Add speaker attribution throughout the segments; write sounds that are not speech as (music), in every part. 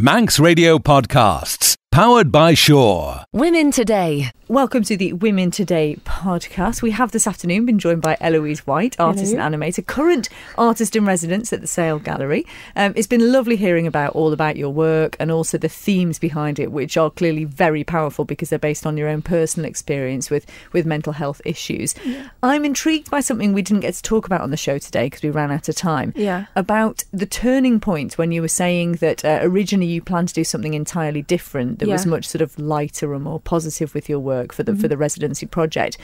Speaker 1: Manx Radio Podcasts, powered by Sure.
Speaker 2: Women Today.
Speaker 3: Welcome to the Women Today podcast. We have this afternoon been joined by Eloise White, artist and animator, current artist in residence at the Sayle Gallery. Um, it's been lovely hearing about all about your work and also the themes behind it, which are clearly very powerful because they're based on your own personal experience with, with mental health issues. Yeah. I'm intrigued by something we didn't get to talk about on the show today because we ran out of time.
Speaker 4: Yeah.
Speaker 3: About the turning point when you were saying that uh, originally you planned to do something entirely different that yeah. was much sort of lighter and more positive with your work for the mm-hmm. for the residency project.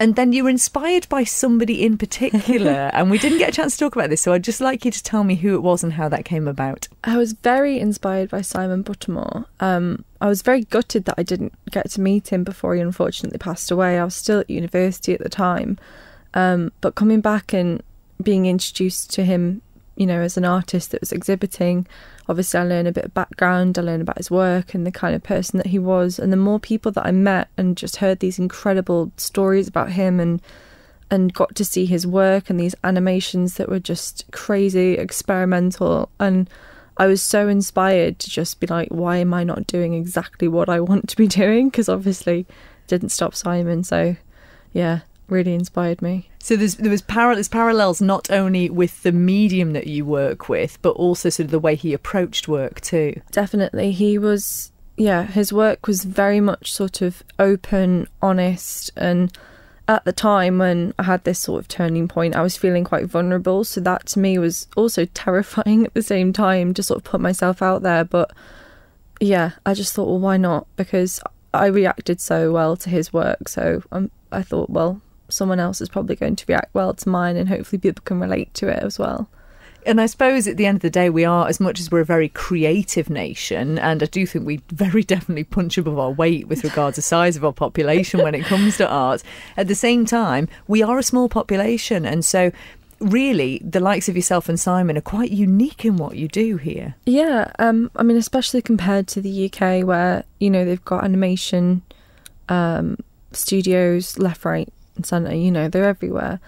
Speaker 3: And then you were inspired by somebody in particular (laughs) and we didn't get a chance to talk about this so i'd just like you to tell me who it was and how that came about.
Speaker 4: I was very inspired by simon Buttimore. Um, i was very gutted that i didn't get to meet him before he unfortunately passed away. I was still at university at the time. Um, but coming back and being introduced to him you know as an artist that was exhibiting obviously I learned a bit of background, I learned about his work and the kind of person that he was. And the more people that I met and just heard these incredible stories about him and and got to see his work and these animations that were just crazy, experimental and I was so inspired to just be like, why am I not doing exactly what I want to be doing? Because obviously, didn't stop Simon. So, yeah, really inspired me.
Speaker 3: So there's there was par- there's parallels not only with the medium that you work with, but also sort of the way he approached work too.
Speaker 4: Definitely, he was yeah, his work was very much sort of open, honest, and at the time when I had this sort of turning point, I was feeling quite vulnerable. So that to me was also (laughs) terrifying at the same time to sort of put myself out there. But yeah, I just thought, well, why not? Because I reacted so well to his work. So um, I thought, well, someone else is probably going to react well to mine and hopefully people can relate to it as well.
Speaker 3: And I suppose at the end of the day, we are, as much as we're a very creative nation, and I do think we very (laughs) definitely punch above our weight with regards to size of our population when it comes to art. At the same time, we are a small population, and so really the likes of yourself and Simon are quite unique in what you do here.
Speaker 4: Yeah, um, I mean, especially compared to the UK, where you know they've got animation um, studios left, right, and you know, they're everywhere.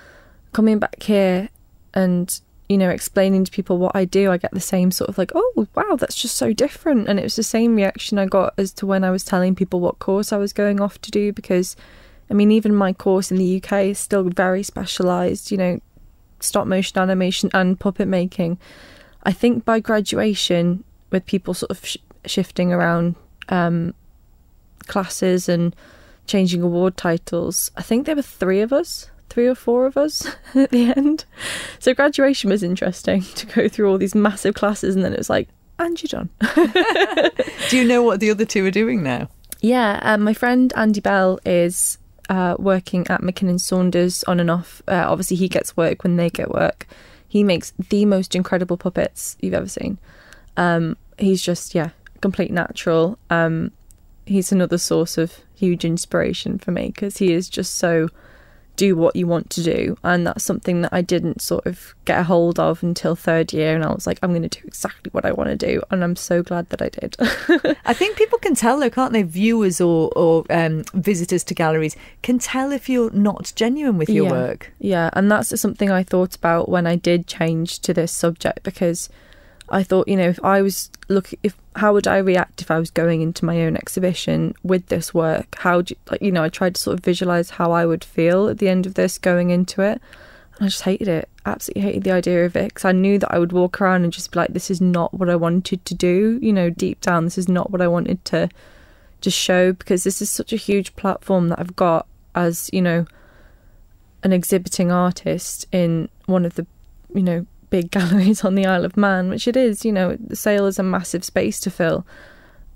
Speaker 4: Coming back here and, you know, explaining to people what I do, I get the same sort of like, oh, wow, that's just so different. And it was the same reaction I got as to when I was telling people what course I was going off to do because, I mean, even my course in the UK is still very specialised, you know, stop motion animation and puppet making. I think by graduation, with people sort of sh- shifting around um, classes and changing award titles. I think there were three of us, three or four of us (laughs) at the end. So graduation was interesting (laughs) to go through all these massive classes, and then it was like, and you're done. (laughs)
Speaker 3: Do you know what the other two are doing now?
Speaker 4: Yeah, um, my friend Andy Bell is uh, working at Mackinnon Saunders on and off. Uh, obviously, he gets work when they get work. He makes the most incredible puppets you've ever seen. Um, he's just yeah, complete natural. Um, he's another source of huge inspiration for me because he is just so do what you want to do and that's something that I didn't sort of get a hold of until third year and I was like I'm going to do exactly what I want to do and I'm so glad that I did. (laughs)
Speaker 3: I think people can tell though can't they viewers or, or um, visitors to galleries can tell if you're not genuine with your
Speaker 4: yeah.
Speaker 3: work.
Speaker 4: Yeah and that's something I thought about when I did change to this subject because I thought, you know, if I was look, if how would I react if I was going into my own exhibition with this work? How would you, like, you know, I tried to sort of visualize how I would feel at the end of this going into it. And I just hated it. Absolutely hated the idea of it because I knew that I would walk around and just be like, this is not what I wanted to do. You know, deep down, this is not what I wanted to just show because this is such a huge platform that I've got as, you know, an exhibiting artist in one of the, you know, big (laughs) galleries on the Isle of Man, which it is, you know, the Sayle is a massive space to fill.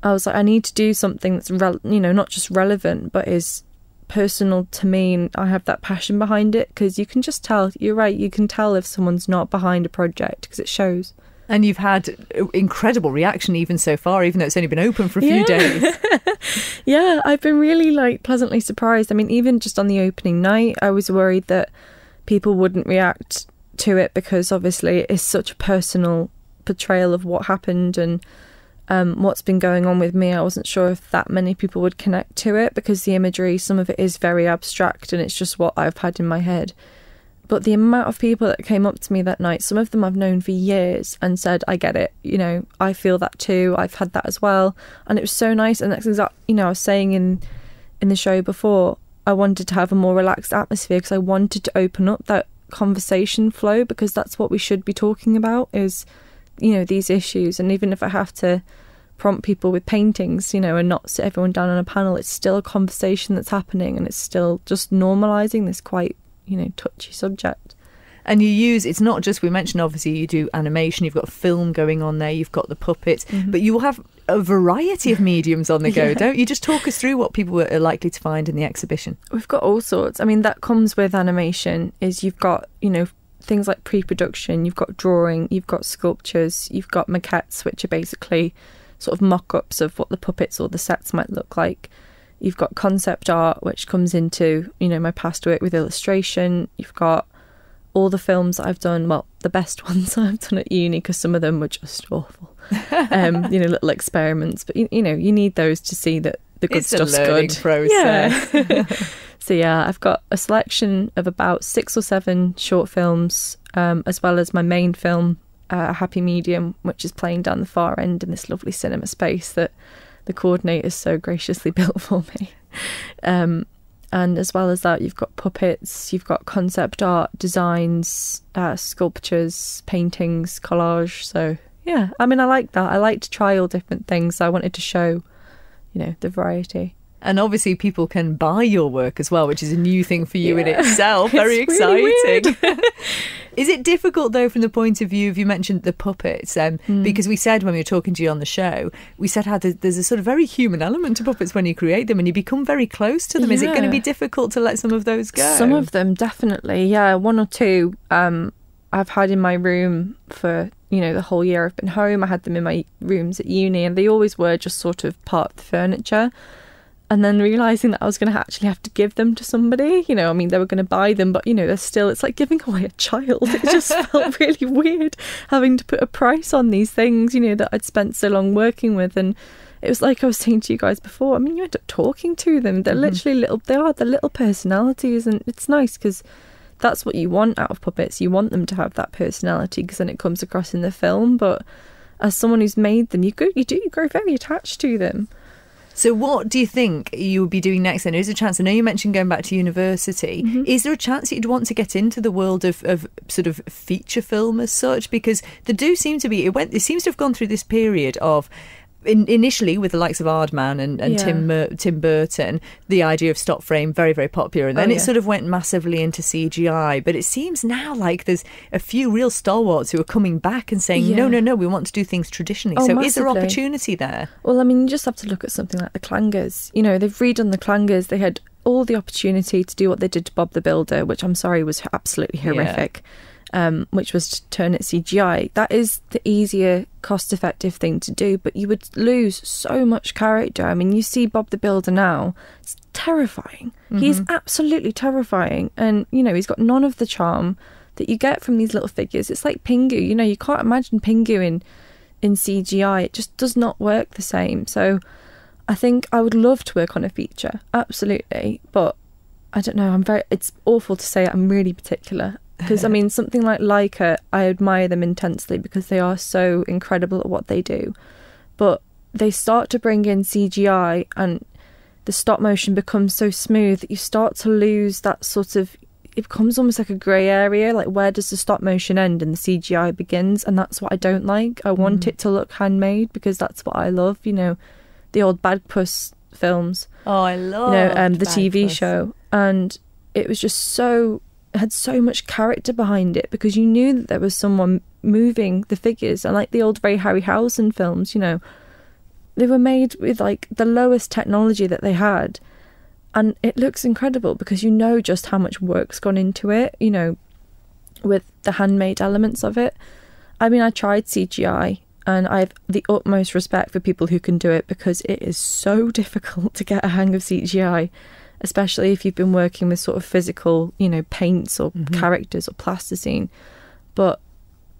Speaker 4: I was like, I need to do something that's, re- you know, not just relevant, but is personal to me. And I have that passion behind it because you can just tell, you're right, you can tell if someone's not behind a project because it shows.
Speaker 3: And you've had uh, incredible reaction even so far, even though it's only been open for a few yeah. days. (laughs)
Speaker 4: yeah, I've been really like pleasantly surprised. I mean, even just on the opening night, I was worried that people wouldn't react to it because obviously it's such a personal portrayal of what happened and um, what's been going on with me. I wasn't sure if that many people would connect to it because the imagery, some of it is very abstract and it's just what I've had in my head. but the amount of people that came up to me that night, some of them I've known for years and said, I get it. You know, I feel that too. I've had that as well. And it was so nice. And that's exactly, you know, I was saying in, in the show before, I wanted to have a more relaxed atmosphere because I wanted to open up that conversation flow because that's what we should be talking about is, you know, these issues. And even if I have to prompt people with paintings, you know, and not sit everyone down on a panel, it's still a conversation that's happening and it's still just normalizing this quite you know touchy subject
Speaker 3: and you use it's not just we mentioned obviously you do animation you've got film going on there you've got the puppets mm-hmm. but you will have a variety of mediums on the go (laughs) yeah. don't you just talk us through what people are likely to find in the exhibition
Speaker 4: we've got all sorts i mean that comes with animation is you've got you know things like pre-production you've got drawing you've got sculptures you've got maquettes which are basically sort of mock-ups of what the puppets or the sets might look like You've got concept art, which comes into, you know, my past work with illustration. You've got all the films I've done, well, the best (laughs) ones I've done at uni, because some of them were just awful. um, (laughs) you know, little experiments. But, you, you, know, you need those to see that the good
Speaker 3: it's
Speaker 4: stuff's
Speaker 3: a
Speaker 4: good.
Speaker 3: process.
Speaker 4: Yeah. (laughs) so, yeah, I've got a selection of about six or seven short films, um, as well as my main film, uh, Happy Medium, which is playing down the far end in this lovely cinema space that the coordinators so graciously built for me. Um, and as well as that, you've got puppets, you've got concept art, designs, uh, sculptures, paintings, collage. So yeah, I mean, I like that. I like to try all different things. I wanted to show, you know, the variety.
Speaker 3: And obviously, people can buy your work as well, which is a new thing for you
Speaker 4: yeah.
Speaker 3: in itself. (laughs) Very exciting. (laughs) is it difficult, though, from the point of view of you mentioned the puppets? Um, mm. Because we said when we were talking to you on the show, we said how there's a sort of very human element to puppets when you create them and you become very close to them. Yeah. Is it going to be difficult to let some of those go?
Speaker 4: Some of them, definitely. Yeah, one or two. Um, I've had in my room for you know the whole year I've been home. I had them in my rooms at uni, and they always were just sort of part of the furniture and then realizing that I was going to actually have to give them to somebody. You know, I mean, they were going to buy them, but you know, they're still. It's like giving away a child. It just (laughs) felt really weird having to put a price on these things. You know, that I'd spent so long working with, and it was like I was saying to you guys before. I mean, you end up talking to them. They're mm-hmm. literally little. They are the little personalities, and it's nice because that's what you want out of puppets. You want them to have that personality because then it comes across in the film. But as someone who's made them, you go, you do, you grow very attached to them.
Speaker 3: So, what do you think you will be doing next? Then, is there a chance? I know you mentioned going back to university. Mm-hmm. Is there a chance that you'd want to get into the world of, of sort of feature film as such? Because there do seem to be it went. It seems to have gone through this period of in, initially with the likes of Aardman and, and yeah. Tim Tim Burton, the idea of stop frame very very popular, and then oh, yeah. it sort of went massively into CGI. But it seems now like there's a few real stalwarts who are coming back and saying, yeah. no, no, no, we want to do things traditionally. Oh, so massively. is there opportunity there?
Speaker 4: Well, I mean, you just have to look at something like the Clangers. You know, they've redone the Clangers. They had all the opportunity to do what they did to Bob the Builder, which I'm sorry was absolutely horrific um, which was to turn it CGI. That is the easier, cost effective thing to do, but you would lose so much character. I mean, you see Bob the Builder now, it's terrifying. Mm-hmm. He's absolutely terrifying. And, you know, he's got none of the charm that you get from these little figures. It's like Pingu, you know, you can't imagine Pingu in, in CGI. It just does not work the same. So I think I would love to work on a feature, absolutely. But I don't know, I'm very, it's awful to say I'm really particular because I (laughs) mean, something like Laika, I admire them intensely because they are so incredible at what they do. But they start to bring in CGI and the stop motion becomes so smooth that you start to lose that sort of it becomes almost like a grey area like where does the stop motion end and the CGI begins? And that's what I don't like. I want mm. it to look handmade because that's what I love you know the old Bad Bagpuss films.
Speaker 3: Oh I love
Speaker 4: you know um, the TV show. And it was just so had so much character behind it because you knew that there was someone moving the figures and like the old Ray Harryhausen films, you know, they were made with like the lowest technology that they had. And it looks incredible because you know just how much work's gone into it, you know, with the handmade elements of it. I mean, I tried CGI and I have the utmost respect for people who can do it because it is so (laughs) difficult to get a hang of CGI especially if you've been working with sort of physical, you know, paints or mm-hmm. characters or plasticine. But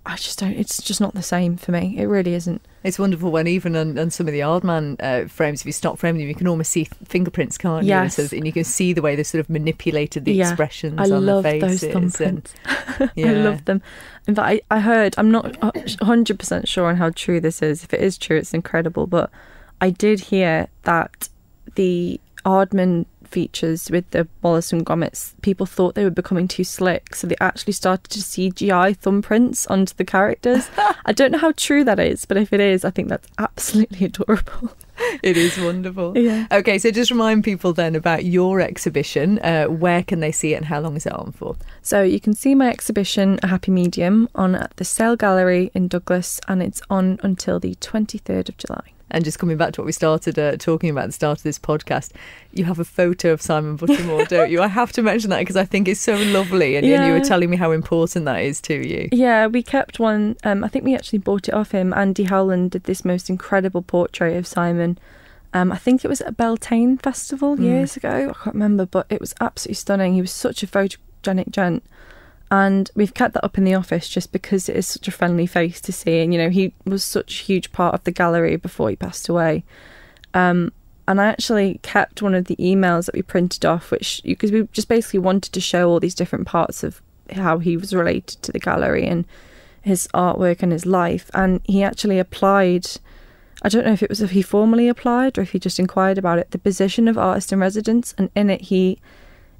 Speaker 4: I just don't. It's just not the same for me. It really isn't.
Speaker 3: It's wonderful when even on, on some of the Aardman uh, frames, if you stop framing them, you can almost see fingerprints, can't you?
Speaker 4: Yes.
Speaker 3: And, so, and you can see the way they sort of manipulated the
Speaker 4: Yeah.
Speaker 3: expressions
Speaker 4: I
Speaker 3: on
Speaker 4: love
Speaker 3: the
Speaker 4: those
Speaker 3: faces.
Speaker 4: thumbprints. (laughs)
Speaker 3: and- yeah.
Speaker 4: I love them. In fact, I, I heard, I'm not 100% sure on how true this is. If it is true, it's incredible. But I did hear that the Aardman features with the Wallace and Gromits, people thought they were becoming too slick. So they actually started to CGI thumbprints onto the characters. (laughs) I don't know how true that is, but if it is, I think that's absolutely (laughs) adorable.
Speaker 3: It is wonderful.
Speaker 4: Yeah.
Speaker 3: Okay, so just remind people then about your exhibition. Uh, where can they see it and how long is it on for?
Speaker 4: So you can see my exhibition, A Happy Medium, on at the Sayle Gallery in Douglas, and it's on until the 23rd of July.
Speaker 3: And just coming back to what we started uh, talking about at the start of this podcast, you have a photo of Simon Buttimore, (laughs) don't you? I have to mention that because I think it's so lovely, and, and you were telling me how important that is to you.
Speaker 4: Yeah, we kept one. Um, I think we actually bought it off him. Andy Howland did this most incredible portrait of Simon. Um, I think it was at a Beltane festival years ago. I can't remember, but it was absolutely stunning. He was such a photogenic gent. And we've kept that up in the office just because it is such a friendly face to see. And, you know, he was such a huge part of the gallery before he passed away. Um, and I actually kept one of the emails that we printed off, which because we just basically wanted to show all these different parts of how he was related to the gallery and his artwork and his life. And he actually applied. I don't know if it was if he formally applied or if he just inquired about it. The position of artist in residence, and in it he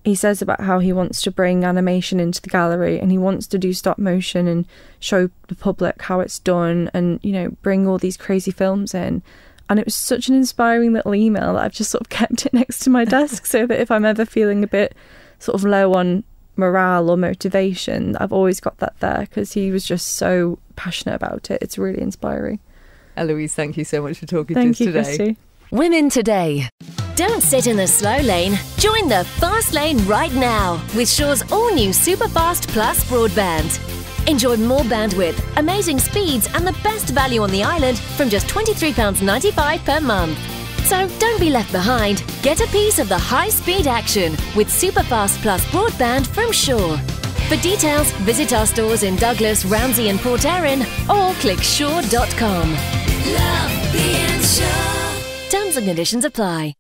Speaker 4: he says about how he wants to bring animation into the gallery and he wants to do stop motion and show the public how it's done and you know bring all these crazy films in and it was such an inspiring little email that I've just sort of kept it next to my (laughs) desk so that if I'm ever feeling a bit sort of low on morale or motivation I've always got that there because he was just so passionate about it it's really inspiring
Speaker 3: Eloise, thank you so much for talking
Speaker 4: thank
Speaker 3: to
Speaker 4: you
Speaker 3: us today.
Speaker 4: Christy
Speaker 2: Women today. Don't sit in the slow lane. Join the fast lane right now with Sure's all new Superfast Plus broadband. Enjoy more bandwidth, amazing speeds, and the best value on the island from just £23.95 per month. So don't be left behind. Get a piece of the high speed action with Superfast Plus broadband from Sure. For details, visit our stores in Douglas, Ramsey, and Port Erin, or click sure.com. Love being Sure. Terms and conditions apply.